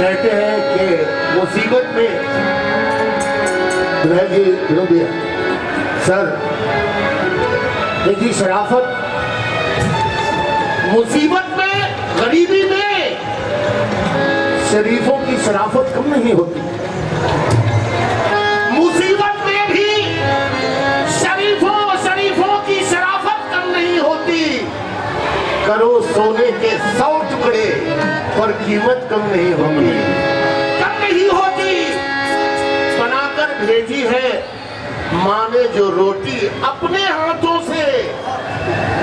کہتے ہیں کہ مصیبت میں رہ جی لو دیا سر دیکھی شرافت۔ مصیبت میں، غریبی میں شریفوں کی شرافت کم نہیں ہوتی۔ قیمت کم نہیں ہوتی کم نہیں ہوتی بنا کر بھیجی ہے۔ ماں نے جو روٹی اپنے ہاتھوں سے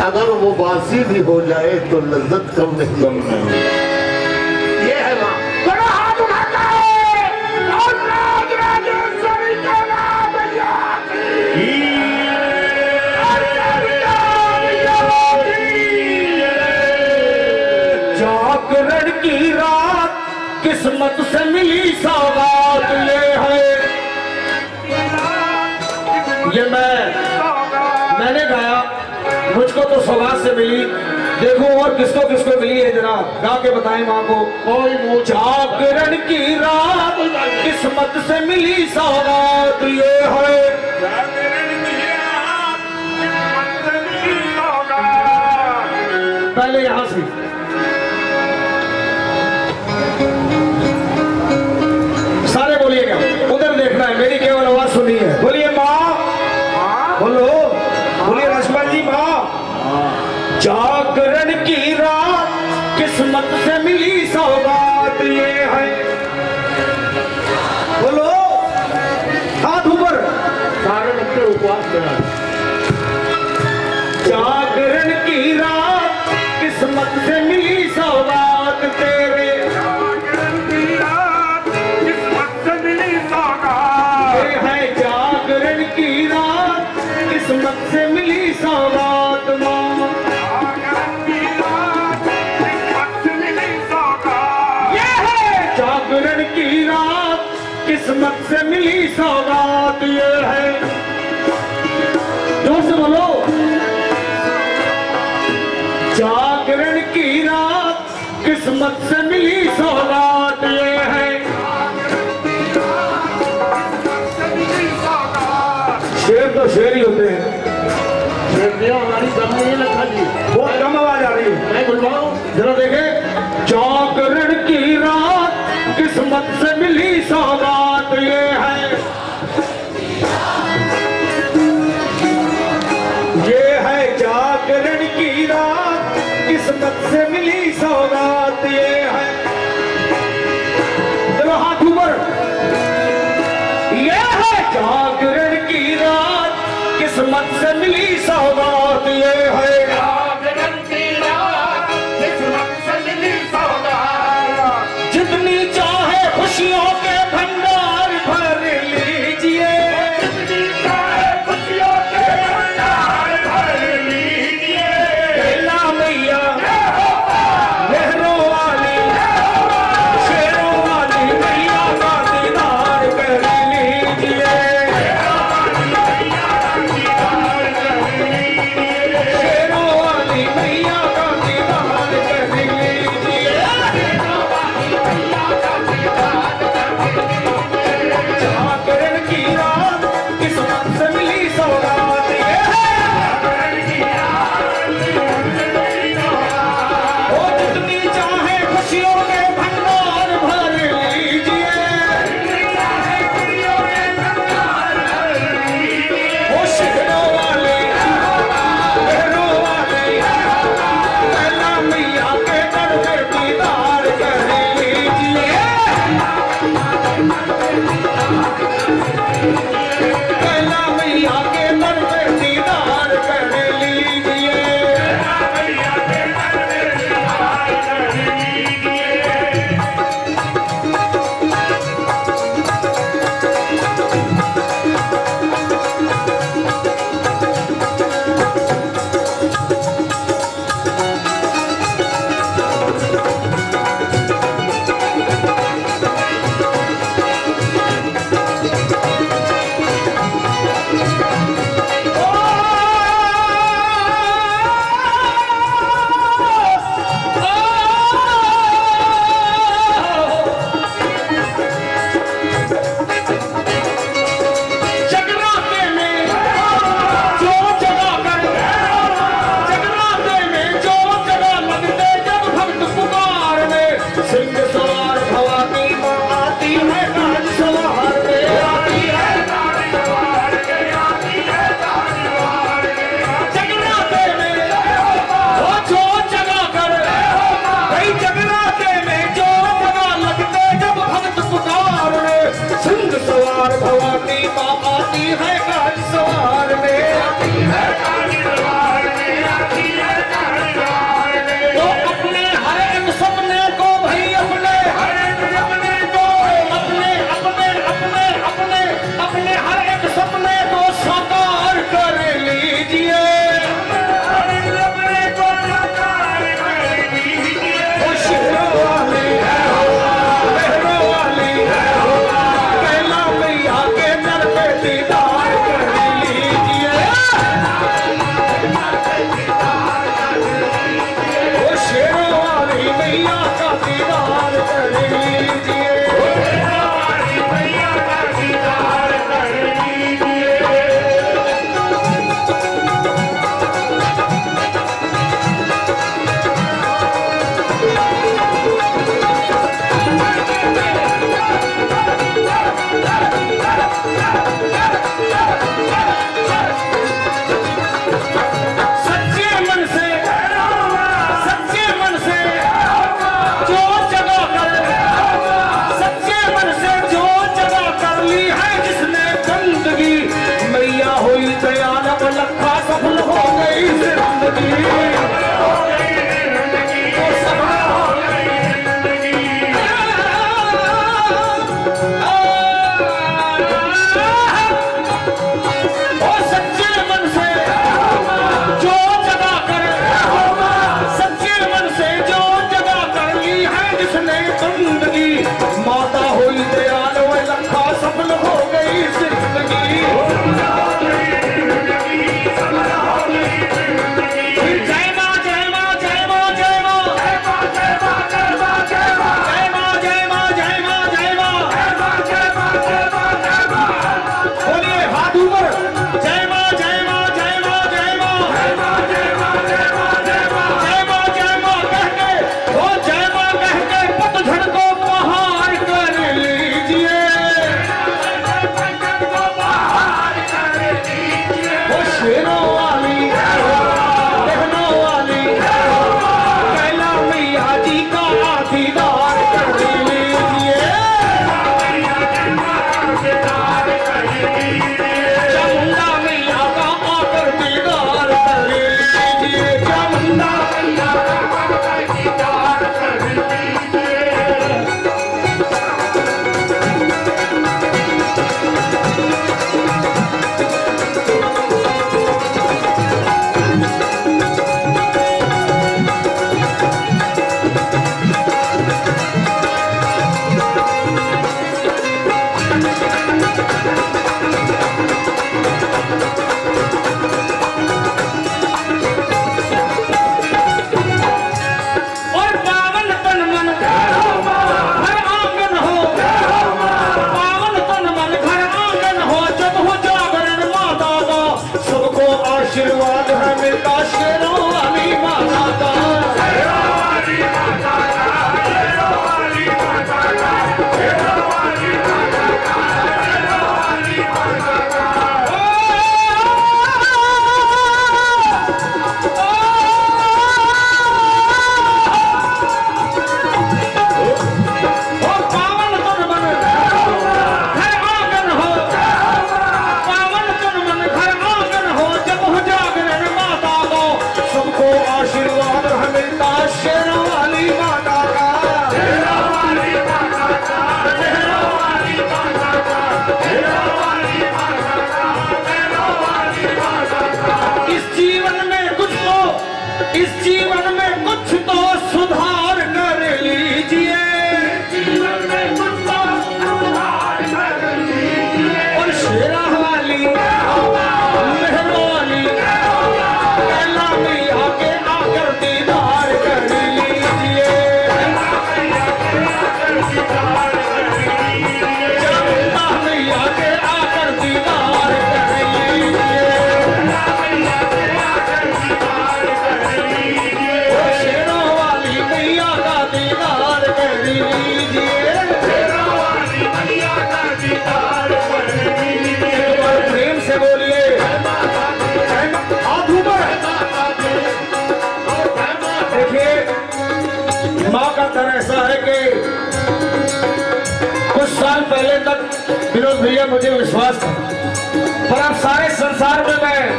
اگر وہ باسی بھی ہو جائے تو لذت کم نہیں۔ ہوتی قسمت سے ملی سوگات یہ ہے یہ میں میں نے گایا مجھ کو تو سوگات سے ملی۔ دیکھو اور کس کو کس کو ملی ہے جناب؟ گا کے بتائیں ماں کو۔ کوئی منہ جاگرن کی رات قسمت سے ملی سوگات یہ ہے پہلے یہاں سے۔ قسمت سے ملی سوگات یہ ہے کی رات، قسمت سے ملی سوگات یہ ہے۔ سے بولو۔ جاگرن کی رات، قسمت سے ملی سوگات یہ ہے۔ شیر تو شیر ہی ہوتے ہیں۔ قسمت سے ملی سوگات یہ ہے۔ Pero... ضرور ملی مجھے وشواس تھا پر آپ سارے سنسار میں میں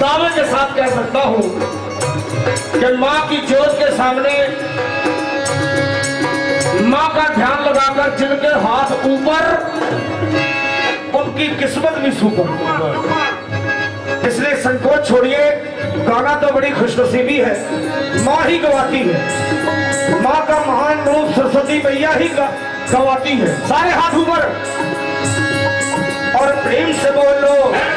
دعوے کے ساتھ کہہ سکتا ہوں کہ ماں کی جوت کے سامنے ماں کا دھیان لگا کر جن کے ہاتھ اوپر، ان کی قسمت بھی سوپر۔ اس نے سنکوچ چھوڑیے، گانا تو بڑی خوش نصیبی ہے، ماں ہی گواتی ہے۔ ماں کا مہان روپ سرسوتی میاں ہی گواتی ہے۔ سارے ہاتھ اوپر۔ کریم سے بولو۔